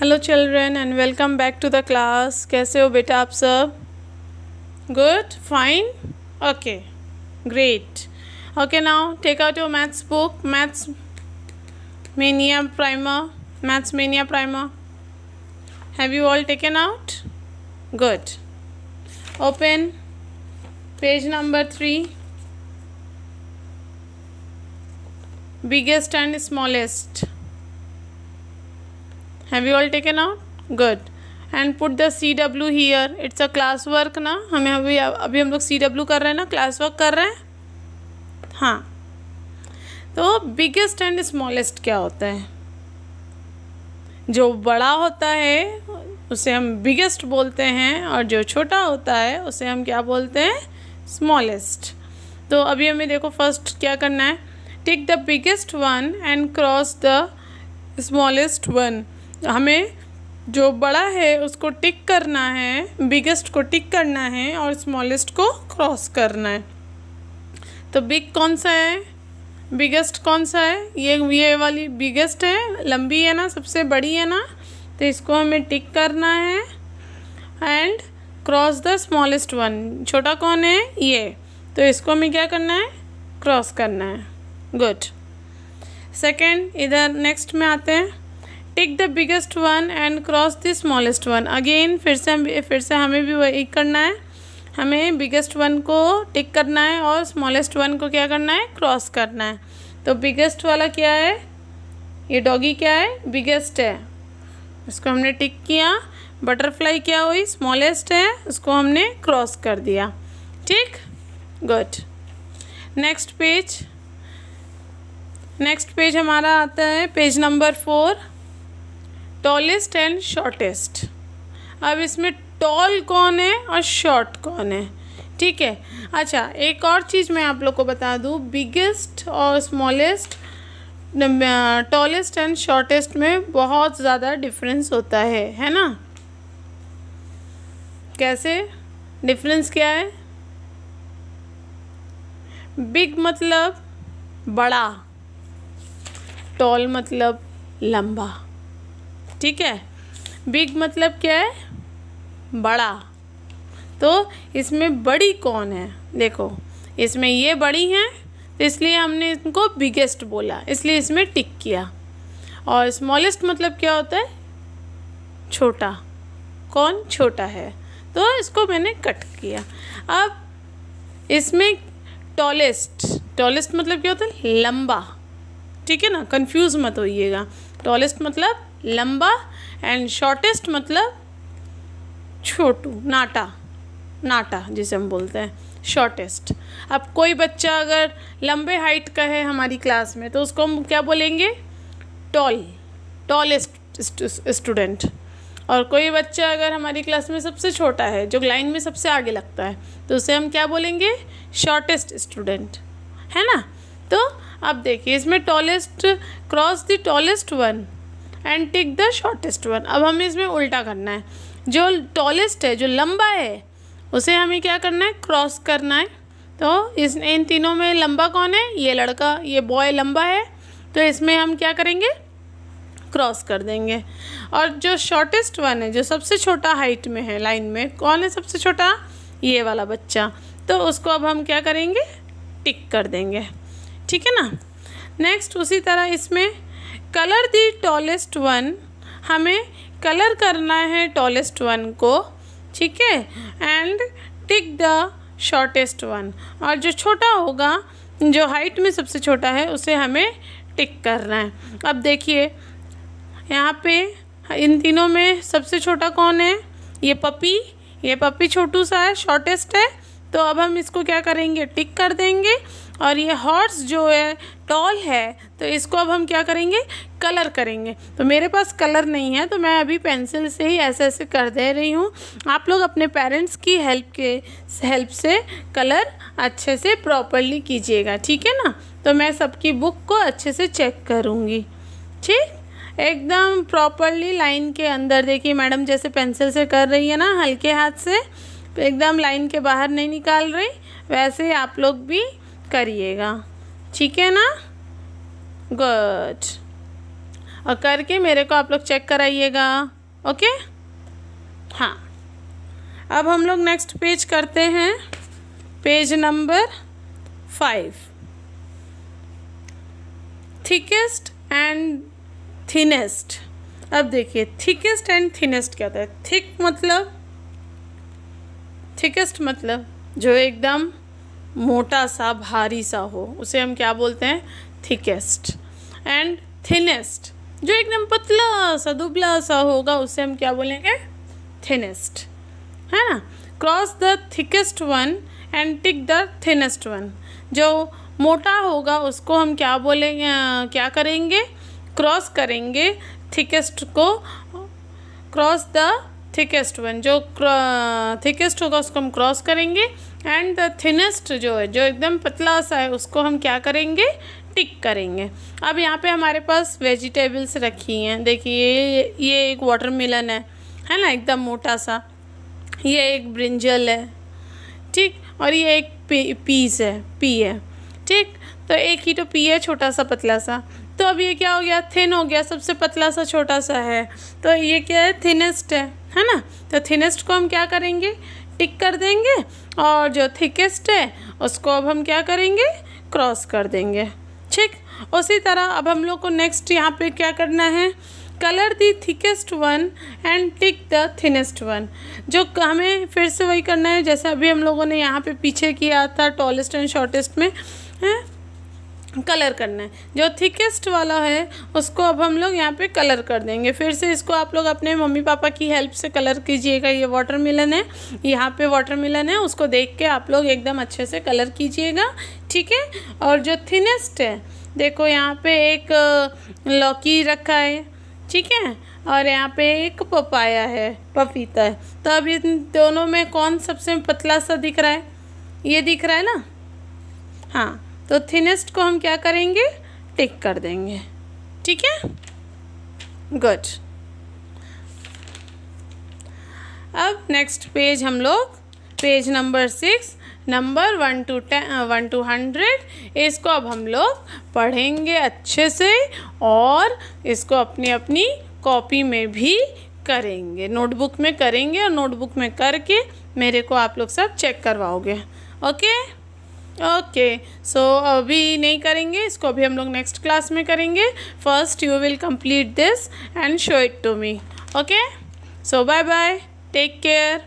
Hello children and welcome back to the class कैसे हो बेटा आप सब? Good fine okay great okay now take out your maths book maths mania primer maths mania primer have you all taken out good open page number three biggest and smallest. Have you all taken out? Good. And put the C W here it's a class work ना हमें अभी अभी हम लोग C W कर रहे हैं ना? क्लास वर्क कर रहे हैं? हाँ. तो बिगेस्ट एंड स्मॉलेस्ट क्या होता है? जो बड़ा होता है, उसे हम बिगेस्ट बोलते हैं और जो छोटा होता है, उसे हम क्या बोलते हैं? स्मॉलेस्ट तो अभी हमें देखो फ़र्स्ट क्या करना है? Take the biggest one and cross the smallest one हमें जो बड़ा है उसको टिक करना है बिगेस्ट को टिक करना है और स्मॉलेस्ट को क्रॉस करना है। तो बिग कौन सा है? बिगेस्ट कौन सा है? ये ये वाली बिगेस्ट है, लंबी है ना, सबसे बड़ी है ना तो इसको हमें टिक करना है and cross the smallest one छोटा कौन है? ये। तो इसको हमें क्या करना है? क्रॉस करना है। गुड सेकेंड इधर नेक्स्ट में आते हैं। Tick the biggest one and cross the smallest one again फिर से फिर से हमें भी वही करना है। हमें बिगेस्ट वन को टिक करना है और स्मॉलेस्ट वन को क्या करना है? क्रॉस करना है। तो बिगेस्ट वाला क्या है? ये डॉगी क्या है? बिगेस्ट है। इसको हमने टिक किया। बटरफ्लाई क्या हुई? स्मॉलेस्ट है। उसको हमने क्रॉस कर दिया। ठीक? Good next page next page हमारा आता है page number four tallest and shortest अब इसमें टॉल कौन है और शॉर्ट कौन है? ठीक है? अच्छा एक और चीज़ मैं आप लोग को बता दूँ। बिगेस्ट और स्मॉलेस्ट टॉलेस्ट एंड शॉर्टेस्ट में बहुत ज़्यादा डिफरेंस होता है है ना? कैसे? डिफरेंस क्या है? बिग मतलब बड़ा टॉल मतलब लंबा। ठीक है? बिग मतलब क्या है? बड़ा। तो इसमें बड़ी कौन है? देखो, इसमें ये बड़ी हैं तो इसलिए हमने इनको बिगेस्ट बोला। इसलिए इसमें टिक किया। और स्मॉलेस्ट मतलब क्या होता है? छोटा। कौन? छोटा है। तो इसको मैंने कट किया। अब इसमें टॉलेस्ट टॉलेस्ट मतलब क्या होता है? लंबा। ठीक है ना? कंफ्यूज मत होइएगा। टॉलेस्ट मतलब लंबा एंड शॉर्टेस्ट मतलब छोटू, नाटा नाटा जिसे हम बोलते हैं शॉर्टेस्ट अब कोई बच्चा अगर लंबे हाइट का है हमारी क्लास में तो उसको हम क्या बोलेंगे? टॉल टॉलेस्ट स्टूडेंट और कोई बच्चा अगर हमारी क्लास में सबसे छोटा है, जो लाइन में सबसे आगे लगता है तो उसे हम क्या बोलेंगे? शॉर्टेस्ट स्टूडेंट है ना? तो अब देखिए, इसमें tallest cross the tallest one and tick the shortest one अब हमें इसमें उल्टा करना है। जो टॉलेस्ट है, जो लंबा है, उसे हमें क्या करना है? क्रॉस करना है। तो इस, इन तीनों में लंबा कौन है? ये लड़का, ये बॉय लंबा है। तो इसमें हम क्या करेंगे? क्रॉस कर देंगे। और जो शॉर्टेस्ट वन है, जो सबसे छोटा हाइट में है लाइन में, कौन है सबसे छोटा? ये वाला बच्चा। तो उसको अब हम क्या करेंगे? टिक कर देंगे। ठीक है ना? नेक्स्ट उसी तरह इसमें कलर दी टॉलेस्ट वन। हमें कलर करना है टॉलेस्ट वन को, ठीक है? And tick the shortest one. और जो छोटा होगा, जो हाइट में सबसे छोटा है, उसे हमें टिक करना है। अब देखिए, यहाँ पे इन तीनों में सबसे छोटा कौन है? ये पपी। ये पपी छोटू सा है, शॉर्टेस्ट है। तो अब हम इसको क्या करेंगे? टिक कर देंगे और ये हॉर्स जो है टॉल है तो इसको अब हम क्या करेंगे? कलर करेंगे। तो मेरे पास कलर नहीं है तो मैं अभी पेंसिल से ही ऐसे ऐसे कर दे रही हूँ। आप लोग अपने पेरेंट्स की हेल्प के, हेल्प से कलर अच्छे से प्रॉपरली कीजिएगा, ठीक है ना? तो मैं सबकी बुक को अच्छे से चेक करूँगी। ठीक? एकदम प्रॉपरली लाइन के अंदर देखिए, मैडम जैसे पेंसिल से कर रही है ना, हल्के हाथ से। एकदम लाइन के बाहर नहीं निकाल रही, वैसे आप लोग भी करिएगा। ठीक है ना? गुड और करके मेरे को आप लोग चेक कराइएगा ओके हाँ। अब हम लोग नेक्स्ट पेज करते हैं। Page number five thickest and thinnest अब देखिए थिकेस्ट एंड थिनेस्ट क्या होता है? थिक मतलब थिकेस्ट मतलब जो एकदम मोटा सा, भारी सा हो, उसे हम क्या बोलते हैं? थिकेस्ट। एंड थिनेस्ट जो एकदम पतला सा, दुबला सा होगा, उसे हम क्या बोलेंगे? थिनेस्ट है ना? Cross the thickest one and tick the thinnest one जो मोटा होगा, उसको हम क्या बोलेंगे क्या करेंगे? क्रॉस करेंगे। थिकेस्ट को क्रॉस द थिकेस्ट वन जो थिकेस्ट होगा उसको हम क्रॉस करेंगे एंड द थिनेस्ट जो है, जो एकदम पतला सा है, उसको हम क्या करेंगे? टिक करेंगे। अब यहाँ पे हमारे पास वेजिटेबल्स रखी हैं। देखिए, ये एक वाटरमेलन है है ना? एकदम मोटा सा। ये एक ब्रिंजल है, ठीक? और ये एक पीस है पी है, ठीक? तो एक ही तो पी है, छोटा सा, पतला सा। तो अब ये क्या हो गया? थिन हो गया, सबसे पतला सा, छोटा सा है। तो ये क्या है? थिनेस्ट है। है ना? तो थिनेस्ट को हम क्या करेंगे? टिक कर देंगे और जो थिकेस्ट है, उसको अब हम क्या करेंगे? क्रॉस कर देंगे। ठीक? उसी तरह अब हम लोग को नेक्स्ट यहाँ पे क्या करना है? Colour the thickest one and tick the thinnest one जो हमें फिर से वही करना है, जैसे अभी हम लोगों ने यहाँ पे पीछे किया था टॉलेस्ट एंड शॉर्टेस्ट में, है? कलर करना है। जो थिकेस्ट वाला है, उसको अब हम लोग यहाँ पे कलर कर देंगे। फिर से इसको आप लोग अपने मम्मी पापा की हेल्प से कलर कीजिएगा। ये वाटर मिलन है, यहाँ पे वाटर मिलन है, उसको देख के आप लोग एकदम अच्छे से कलर कीजिएगा, ठीक है? और जो थिनेस्ट है, देखो यहाँ पे एक लौकी रखा है, ठीक है? और यहाँ पे एक पपाया है, पपीता है। तो अब इन दोनों में कौन सबसे पतला सा दिख रहा है? ये दिख रहा है ना? हाँ तो थिनेस्ट को हम क्या करेंगे? टिक कर देंगे। ठीक है? गुड अब नेक्स्ट पेज हम लोग page number six number one two ten one two hundred इसको अब हम लोग पढ़ेंगे अच्छे से और इसको अपनी अपनी कॉपी में भी करेंगे। नोटबुक में करेंगे और नोटबुक में करके मेरे को आप लोग सब चेक करवाओगे। ओके ओके सो अभी नहीं करेंगे, इसको अभी हम लोग नेक्स्ट क्लास में करेंगे। First you will complete this and show it to me okay so bye bye take care